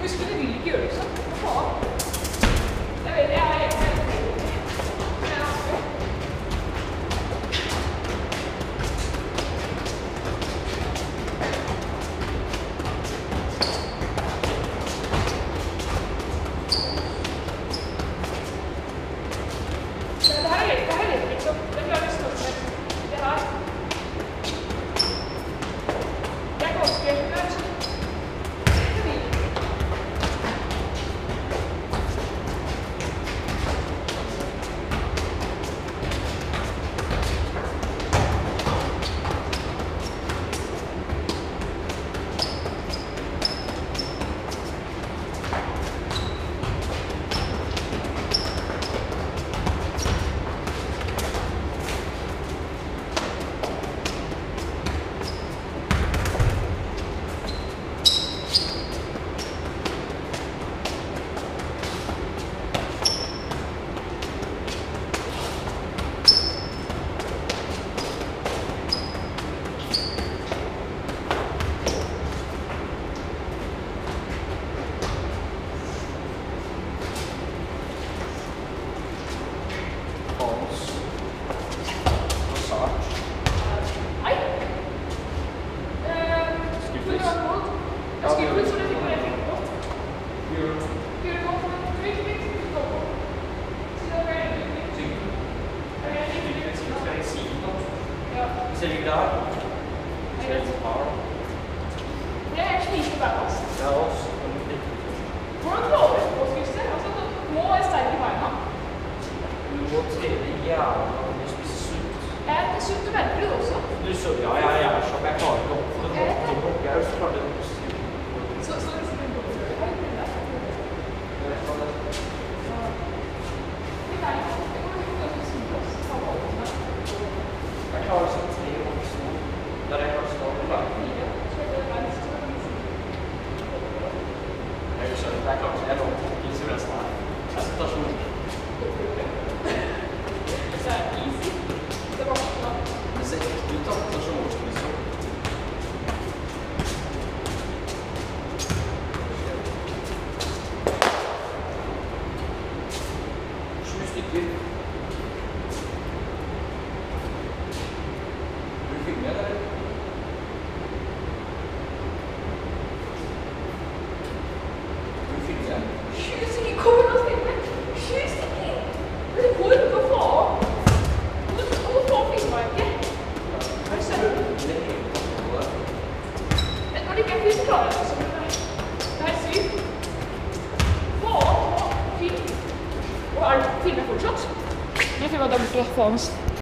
Eu escrevi, que eu só So you got There's tomorrow? They're actually spells. Spells? Brooklyn, what you said? I was like, more is you might not. You will take the yard. back up. performance.